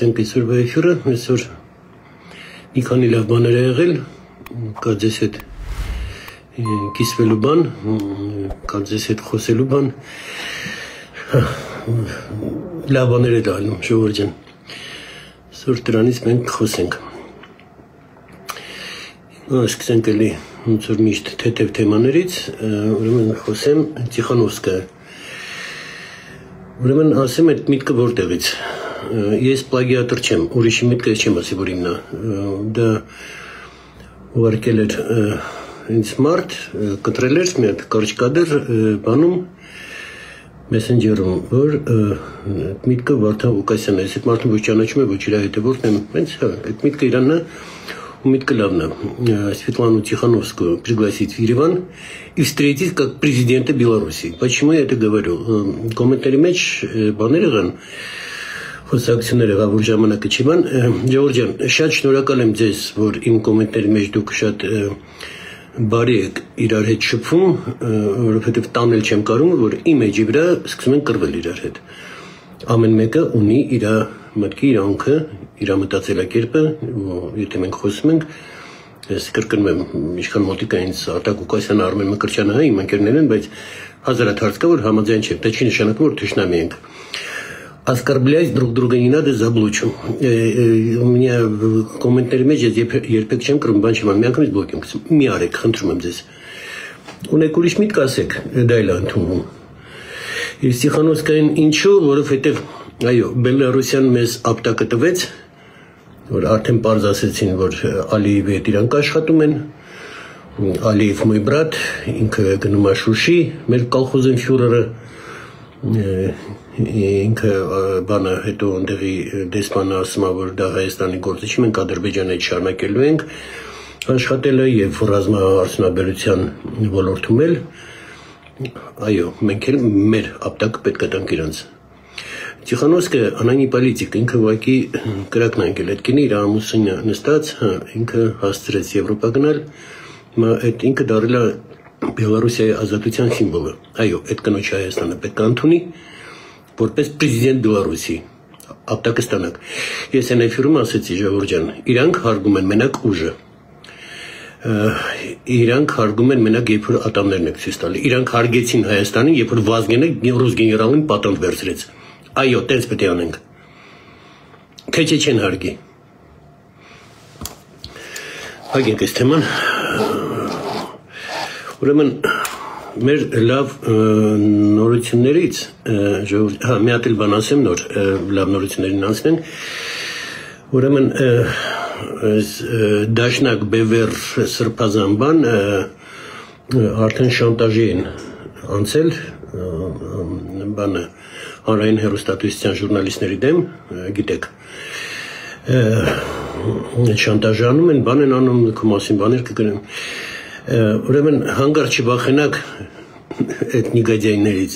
սկսենք այսօր վայֆյուրը, այսօր մի քանի լավ բաներ ա եղել, կա ձեզ հետ կիսվելու բան, կա ձեզ հետ խոսելու բան, լավ բաներ է դալնում, ժողովուրդ ջան։ Այսօր դրանից մենք խոսենք։ Սկսենք էլի ոնց որ միշտ թեթև թեմաներից, ուրեմն խոսեմ Տիխանովսկայա Ուրեմն ասեմ այդ միտքը որտեղից։ Ես պլագիատոր չեմ, ուրիշի միտքը չեմ ասի, որ իմնա։ Դա ուղարկել էր ինձ մարդ, կտրել էր մի հատ կարճկադր բանում մեսենջերում, որ միտքը Վարդան Ղուկասյանն է, այս մարդը ոչ ճանաչում է, ոչ իր հետևորդն եմ, հենց հա, այդ միտքը իրանն է Умитка Лавна, Светлану Тихановскую пригласить в Ереван и встретить как президента Беларуси. Почему я это говорю? Комментарий մեջ բաներ եղան խոսակցությունները գավոր ժամանակը չիման Ջորջյան շատ շնորհակալ եմ ձեզ որ իմ կոմենտների մեջ դուք շատ բարի եք իրար հետ շփվում որովհետև տանել չեմ կարող որ իմ էջի վրա սկսում են կռվել իրար հետ ամեն մեկը ունի իր մտքի իրանքը, իր մտածելակերպը, եթե մենք խոսում ենք, ես կրկնում եմ, ինչքան մոտիկ է ինձ Արտակ Ուկասյանը, Արմեն Մկրտչյանը, հա, իմ ընկերներ են, բայց հազարատ հարց կա, որ համաձայն չեմ, դա չի նշանակում, որ թշնամի ենք оскорблять друг друга не надо, заблучим. У меня в комментарии մեջ ես երբեք չեմ կրում, բան չեմ, միանգամից բլոկ եմ գցում։ Մի արեք, խնդրում եմ ձեզ։ Ունեք ուրիշ միտք ասեք, դա էլ ընդունում։ Իսկ Տիխանովսկային ինչու, որովհետև այո, Բելարուսյան մեզ ապտակը տվեց, որ արդեն པարզ ասեցին, որ Ալիևի հետ իրանք աշխատում են, Ալիև մոյ բրատ, ինքը գնում է Շուշի, մեր կալխոզեն ֆյուրերը ինքը բանը հետո ընդդեղի դեսպանը ասում է որ դա Հայաստանի գործը չի մենք Ադրբեջանը չշարունակելու ենք աշխատելը եւ ռազմաարդյունաբերության ոլորտում էլ այո մենք էլ մեր ապտակը պետք է տանք իրենց Տիխանովսկը անանի պոլիտիկ, ինքը ուղակի կրակն անգել, այդ կինը իր ամուսինը նստած, հա, ինքը հասցրեց Եվրոպա գնալ, այդ ինքը դարել է Բելարուսիայի ազատության սիմվոլը։ Այո, այդ կնոջ Հայաստանը պետք է ընդունի որպես պրեզիդենտ Բելարուսի ապտակը ստանաք։ Ես այն էֆիրում ասեցի Ժողովրդյան, իրանք հարգում են մենակ ուժը իրանք հարգում են մենակ երբ որ ատամներն եք ցույց տալի։ Իրանք հարգեցին Հայաստանին, երբ որ Վազգենը ռուս գեներալին պատանդ վերցրեց։ Այո, տենց պետք է անենք։ Թե չէ չեն հարգի։ Հագենք այս թեման։ Ուրեմն մեր լավ նորություններից ժողովուրդ, հա, մի հատ էլ բան ասեմ նոր լավ նորություններին անցնենք։ Ուրեմն դաշնակ բևեր սրբազանբան արդեն շանտաժի են անցել բանը հանրային հերոստատուսության ժուրնալիստների դեմ, գիտեք, շանտաժանում են, բան են անում, քո մասին բաներ կգնեմ։ Ուրեմն հանգար չբախենակ այդ նիգադյայներից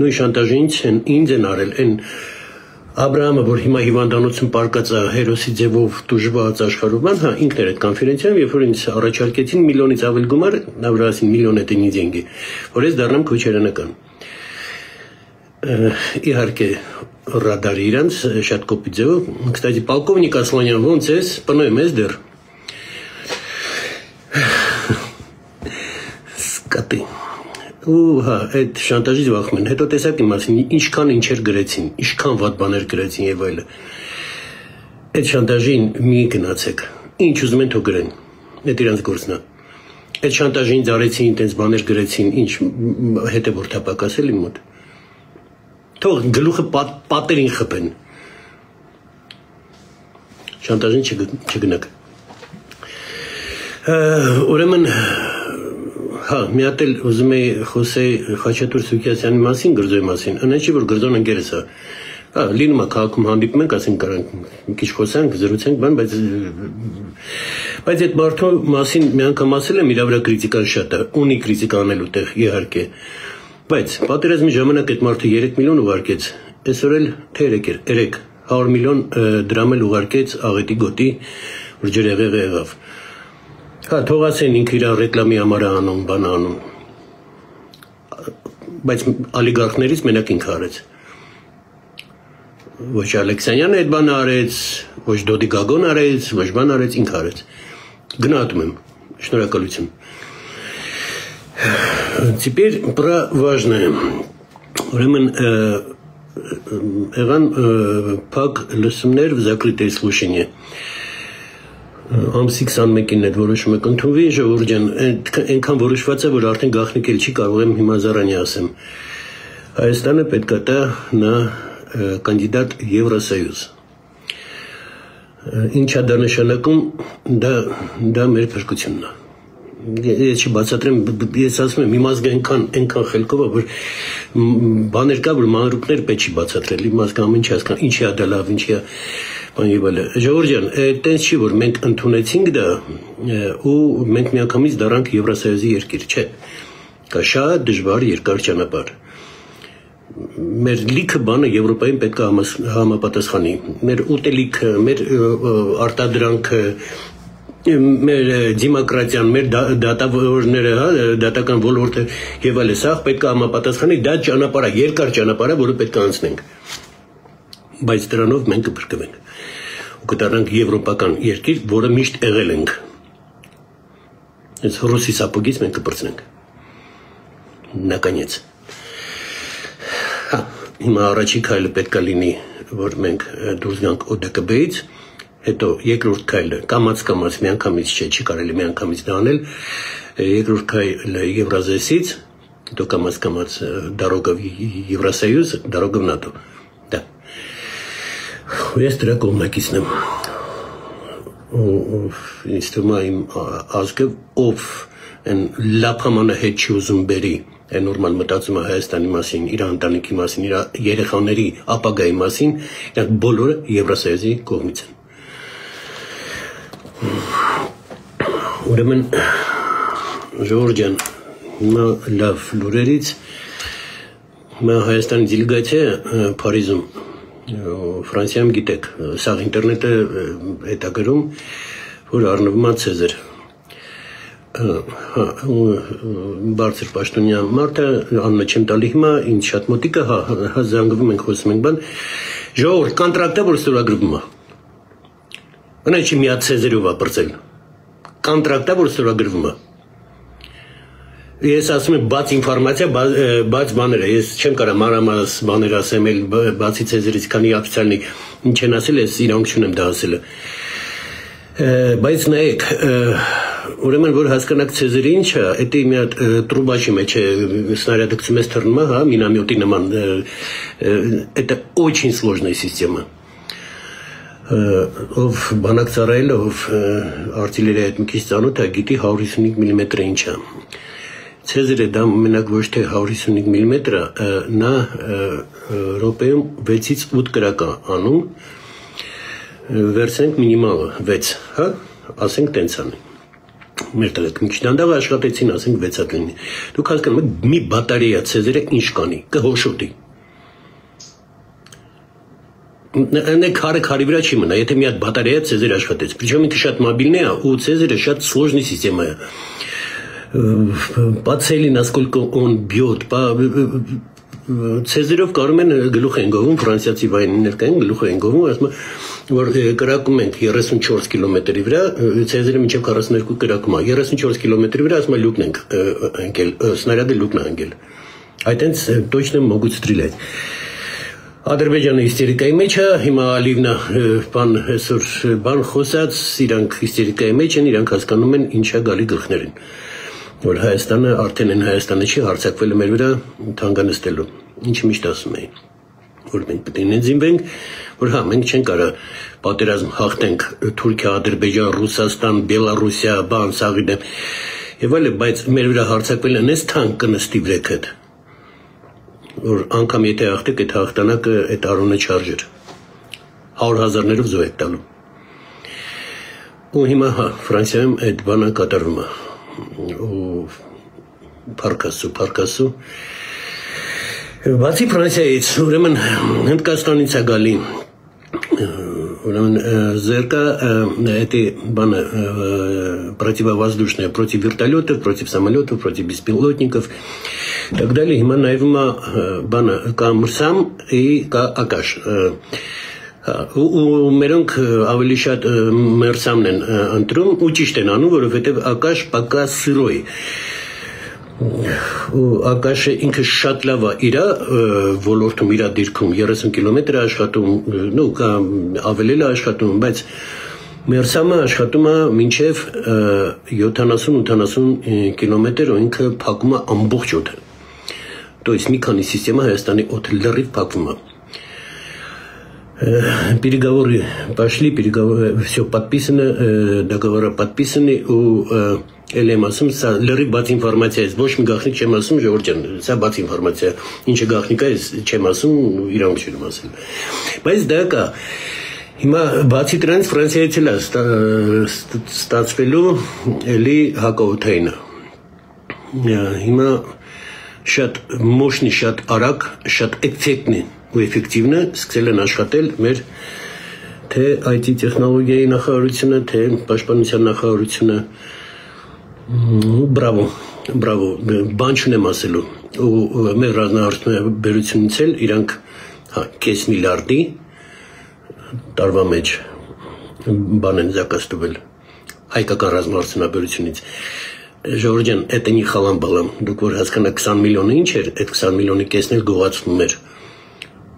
նույն շանտաժից են ինձ են արել այն Աբրահամը, որ հիմա հիվանդանոցում պարկած է հերոսի ձևով դժվարած աշխարհում, հա, ինքն էր այդ կոնֆերենցիայում, երբ որ ինձ առաջարկեցին միլիոնից ավել գումար, նա վրասին միլիոն է դինի դենգի, որ ես դառնամ քոչերանական։ Իհարկե, ռադարի իրանց շատ կոպիտ ձևով, կստացի, պալկովնիկ Ասլանյան, ո՞նց ես, բնույն ես դեռ։ Սկատի։ Ու հա, այդ շանտաժից վախում են։ Հետո տեսակ իմ մասին, ինչքան ինչեր գրեցին, ինչքան վատ բաներ գրեցին եւ այլը։ Այդ շանտաժին մի գնացեք։ Ինչ ուզում են թող գրեն։ Այդ իրանց գործն է։ Այդ շանտաժին ծարեցին, այդպես բաներ գրեցին, ինչ հետևորդապակ ասել իմ մոտ թող գլուխը պատ, պատերին խփեն շանտաժին չգնաք ուրեմն հա մի հատ էլ ուզում եի խոսեի Խաչատուր Սուքիասյանի մասին գրձոյի մասին այնա չի որ գրձոն ընկերս է հա լինում է քաղաքում հանդիպում ենք ասենք կարանք մի քիչ խոսանք զրուցենք բան բայց բայց այդ մարդու մասին մի անգամ ասել եմ իր վրա քրիտիկան շատ է ունի քրիտիկա անելու տեղ իհարկե Բայց պատերազմի ժամանակ այդ մարդը 3 միլիոն ուղարկեց, այսօր էլ թե 3 էր, 3 100 միլիոն դրամ էլ ուղարկեց աղետի գոտի, որ ջրեղեղը եղավ։ Հա, թող ասեն ինքը իր ռեկլամի համար անում, բան անում։ Բայց օլիգարխներից մենակ ինքը արեց։ ոչ Ալեքսանյանը այդ բանը արեց, ոչ Դոդի Գագոն արեց, ոչ բան արեց, ինքը արեց։ Գնահատում եմ։ Շնորհակալություն։ Теперь про важное. Ուրեմն եղան փակ լսումներ в закрытое слушание ամսի 21-ին այդ որոշումը կընդունվի ժողովուրդ ջան այնքան որոշված է որ արդեն գախնիկ էլ չի կարող եմ հիմա զարանի ասեմ. Հայաստանը պետք է տա նա կանդիդատ Եվրոսոյուզ։ Ինչա դա նշանակում, դա դա մեր փրկությունն է ես չբացատրեմ, ես ասում եմ, իմ ազգը այնքան այնքան խելքով է, որ բաներ կա, որ մանրուքներ պետք չի բացատրել, իմ ազգը ամեն ինչ հասկան, ինչի է դա լավ, ինչի է եւ այլը։ Ժողովուրդ ջան, այդտենց չի, որ մենք ընդունեցինք դա ու մենք միանգամից դարանք Եվրոսոյուզի երկիր, չէ։ Կա շատ դժվար երկար ճանապարհ մեր լիքը բանը Եվրոպային պետք է համապատասխանի։ Մեր ուտելիքը, մեր արտադրանքը, մեր դեմոկրատիան, մեր դատավորները, հա, դատական ոլորտը եւ այլն, սա պետք է համապատասխանի, դա ճանապարհ է, երկար ճանապարհ է, որը պետք է անցնենք։ Բայց դրանով մենք կփրկվենք։ Ու կդառնանք եվրոպական երկիր, որը միշտ եղել ենք։ Այս ռուսի սապոգից մենք կպրծնենք։ Наконец հիմա առաջի քայլը պետքա լինի, որ մենք դուրս գանք ՕԴԿԲ-ից, հետո երկրորդ քայլը կամած կամած միանգամից չէ, չի կարելի միանգամից դա անել, երկրորդ քայլը Եվրազեսից, հետո կամած կամած դարոգով Եվրոսոյուզ, դարոգով ՆԱՏՕ։ Դա։ Ես դրա կողմնակիցն եմ։ Ու ինձ թվում է իմ ազգը ով են լափամանը հետ չի ուզում բերի է նորմալ մտածում է Հայաստանի մասին, իր ընտանիքի մասին, իր երեխաների ապագայի մասին, իրանք բոլորը Եվրոսոյուզի կողմից են։ Ուրեմն Ժորժյան հիմա լավ լուրերից մա Հայաստանի դիլեգացիա Փարիզում Ֆրանսիայում գիտեք, սա ինտերնետը հետագրում, որ առնվում է Ցեզար բարձր պաշտոնյա մարդը անունը չեմ տալի հիմա ինձ շատ մոտիկը հա, հա զանգվում ենք խոսում ենք բան ժողովուրդ կոնտրակտը որ ստորագրվում է Բնա չի միած ցեզերով ապրծել կոնտրակտը որ ստորագրվում է Ես ասում եմ բաց ինֆորմացիա, բաց բաներ է։ Ես չեմ կարող մանրամաս բաներ ասեմ, էլ բացի ցեզերից, քանի օֆիցիալնի ինչ են ասել, ես իրանք չունեմ դա ասելը։ Բայց նայեք, ուրեմն որ հասկանաք ցեզերը ինչ է, դա մի հատ տրուբաշի մեջ է снаряд գցում ես թռնում, հա, մինամյոտի նման։ Это очень сложная система ով բանակ ծառայել ով արտիլերիա հետ մի քիչ ծանոթ է գիտի 155 մմ-ը ինչ Ցեզրը դա մենակ ոչ թե 155 մմ-ը, նա րոպեում 6-ից 8 կրակ է անում։ Վերցնենք մինիմալը 6, հա, ասենք տենց անի։ Մեր տեղ այդ միջնանդաղը աշխատեցին, ասենք 6-ը կլինի։ Դուք հասկանում եք, մի բատարեյա ցեզրը ինչ կանի, կհոշոտի նա քարը քարի վրա չի մնա, եթե մի հատ բատարեյա Ցեզար աշխատեց։ Причем ինքը շատ մոբիլն է ու Ցեզարը շատ сложный система է։ по цели, насколько он бьет, по Ցեզերով կարող են գլուխ են գովում ֆրանսիացի վայրեններ կային գլուխ են գովում ասում որ կրակում ենք 34 կիլոմետրի վրա ցեզերը մինչև 42 կրակում է 34 կիլոմետրի վրա ասում լուկն ենք ընկել սնարյադը լուկն է ընկել այտենց точно могут стрелять Ադրբեջանը հիստերիկայի մեջ է, հիմա Ալիվնա բան այսօր բան խոսած, իրանք հիստերիկայի մեջ են, իրանք հասկանում են ինչա գալի գլխներին որ Հայաստանը արդեն են Հայաստանը չի հարցակվել մեր վրա թանկանստելու։ Ինչի միշտ ասում էին որ մենք պետք է նենզինվենք, որ հա մենք չենք կարա պատերազմ հաղթենք Թուրքիա, Ադրբեջան, Ռուսաստան, Բելարուսիա, բան սաղիդը եւ այլը, բայց մեր վրա հարցակվել են այս թանկ կնստի վրեքդ որ անգամ եթե հաղթեք այդ հաղթանակը այդ արոնը չարժեր 100 հազարներով զոհ եք տալու ու հիմա հա Ֆրանսիայում այդ բանը կատարվում է ու Փարքասու, Փարքասու Բացի Ֆրանսիայից, ուրեմն Հնդկաստանից է գալի ուրեմն ЗРК эти баны противовоздушные, против вертолетов, против самолетов, против беспилотников. Դալի հիմա նայվում է բանը կա մրսամ ի կա ակաշ ու մերոնք ավելի շատ մերսամն են ընտրում ու ճիշտ են անում, որովհետև ակաշ պակա սիրոյ ու ակաշը ինքը շատ լավ է իր ոլորտում իր դիրքում 30 կիլոմետր աշխատում, նո կամ ավելի լավ աշխատում, բայց Մերսամը աշխատում է մինչև 70-80 կիլոմետր ու ինքը փակում է ամբողջ օդը։ То есть մի քանի սիստեմա Հայաստանի օդը լրիվ փակվում է։ переговоры пошли, переговоры, все подписано, договора подписаны, у Էլեմ ասում, սա լրի բաց ինֆորմացիա է, ոչ մի գախնիկ չեմ ասում, ժողովուրդ ջան, սա բաց ինֆորմացիա է։ Ինչը գախնիկ է, չեմ ասում, իրանք չեմ ասել։ Բայց դա կա։ Հիմա բացի դրանից Ֆրանսիայից էլ է ստացվելու էլի հակաօթայինը։ Հիմա շատ մոշնի, շատ արագ, շատ էֆեկտն է ու էֆեկտիվն է, սկսել են աշխատել մեր թե IT տեխնոլոգիայի նախարարությունը, թե պաշտպանության նախարարությունը։ ու բրավո, բրավո, բան չունեմ ասելու։ Ու մեր ռազմավարությունից էլ իրանք հա կես միլիարդի տարվա մեջ բան են զակաստվել հայկական ռազմավարությունից։ Ժորժյան, էտենի խալան բալամ, դուք որ հասկանաք 20 միլիոնը ինչ էր, այդ 20 միլիոնի կեսն էլ գողացվում էր։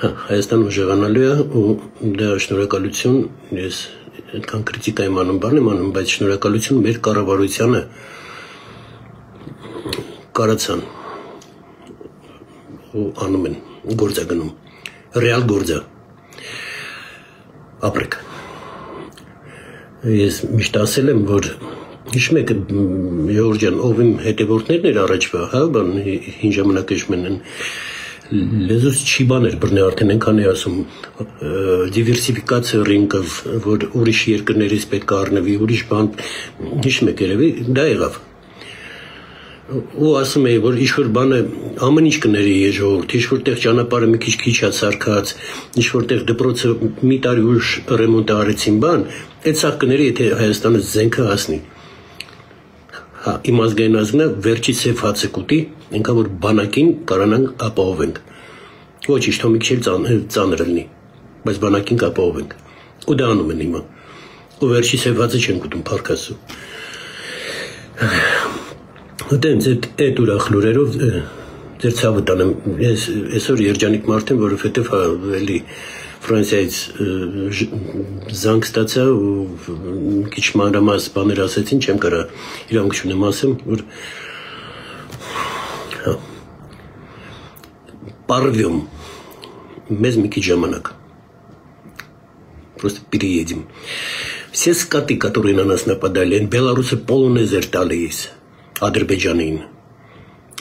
Հայաստանը ժողանալու է ու դա շնորհակալություն, ես այդքան քրիտիկա եմ անում, բան եմ անում, բայց շնորհակալություն մեր կառավարությանը կարացան ու անում են գործը գնում ռեալ գործը ապրեք ես միշտ ասել եմ որ հիշում եք Ժորժյան ով իմ հետևորդներն էր առաջվա հա բան հին ժամանակ են լեզուս չի բաներ բռնե արդեն այնքան է ասում դիվերսիֆիկացիա ռինկով որ ուրիշ երկրներից պետք է առնվի ուրիշ բան հիշում եք երևի դա եղավ ու ասում էի, որ ինչ որ բանը ամեն ինչ կների է ժողովուրդ, ինչ որտեղ ճանապարհը մի քիչ քիչ է սարկած, ինչ որտեղ դպրոցը մի տարի ուշ ռեմոնտ արեցին բան, այդ սա կների, եթե Հայաստանը զենքը հասնի։ Հա, իմ ազգային ազգնա վերջի սև հացը կուտի, այնքան որ բանակին կարանանք ապահովենք։ Ոչինչ, թող մի քիչ ծանր լինի, բայց բանակին կապահովենք։ Ու դա անում են հիմա։ Ու վերջի սև հացը չեն կուտում, փառքասու։ Դենց այդ այդ ուրախ լուրերով ձեր ցավը տանեմ։ Ես այսօր երջանիկ մարդ եմ, որովհետև հա էլի Ֆրանսիայից զանգ ստացա ու քիչ մանրամաս բաներ ասեցին, չեմ կարա իրանք չունեմ ասեմ, որ հա порвем մեզ մի քիչ ժամանակ просто переедем. Все скоты, которые на нас нападали, белорусы полонезер тались. Ադրբեջանին։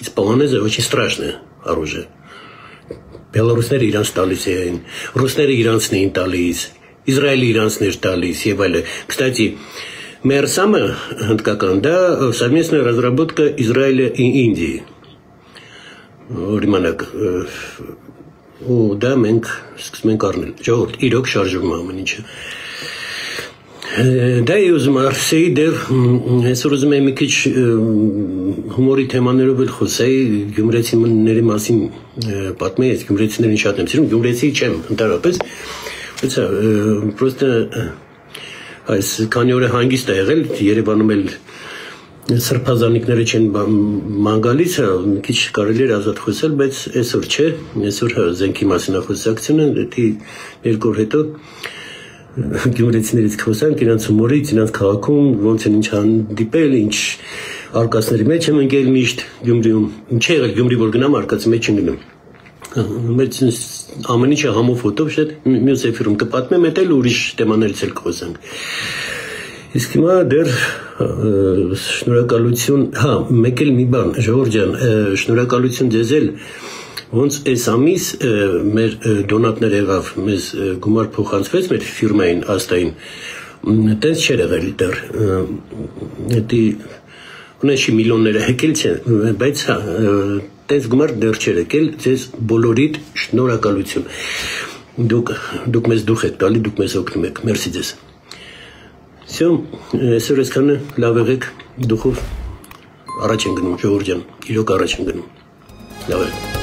Իսկ պոլոնեզը очень страшное оружие։ Բելարուսները իրանց տալիս էին, ռուսները իրանցն էին տալիս, Իսրայելը իրանցն էր տալիս եւ այլը։ Кстати, Мерсама հնդկական դա совместная разработка Израиля и Индии։ Օրիմանակ ու դա մենք սկսում ենք առնել։ Ժողովուրդ, իրոք շարժվում ամեն ինչը։ Դա է ուզում արսեի դեր այսօր ուզում եմ մի քիչ հումորի թեմաներով էլ խոսեի գյումրեցիների մասին պատմեի, ես գյումրեցիներին շատ եմ սիրում, գյումրեցի չեմ ընդհանրապես, բայց պրոստը այս քանի օր հանգիստ է եղել Երևանում էլ սրբազանիկները չեն ման գալիս, մի քիչ կարելի էր ազատ խոսել, բայց այսօր չէ, այսօր զենքի մասին է խոսակցությունը, դա երկու օր հետո գյումրեցիներից խոսանք, իրանց հումորից, իրանց քաղաքում ոնց են ինչ հանդիպել, ինչ արկածների մեջ եմ ընկել միշտ Գյումրիում։ Ինչ է եղել Գյումրի որ գնամ արկածի մեջ չընկնեմ։ Մեծ ամեն ինչը համով ֆոտով շետ մյուս էֆիրում կպատմեմ, դա էլ ուրիշ թեմաներից էլ կխոսանք։ Իսկ հիմա դեռ շնորհակալություն, հա, մեկ էլ մի բան, ջան, շնորհակալություն ձեզ էլ ոնց այս ամիս մեր դոնատներ եղավ, մեզ գումար փոխանցվեց մեր ֆիրմային աստային, տես չէր եղել դեռ։ Դի ունեշի միլիոնները հեկել չեն, բայց հա տես գումար դեռ չէր եկել, ձեզ բոլորիդ շնորհակալություն։ Դուք դուք մեզ դուխ եք տալի, դուք մեզ օգնում եք։ Մերսի ձեզ։ Всё, այսօր այսքանը լավ եղեք, դուխով առաջ են գնում, Ժողովուրդ ջան, իրոք առաջ են գնում։ Լավ եղեք։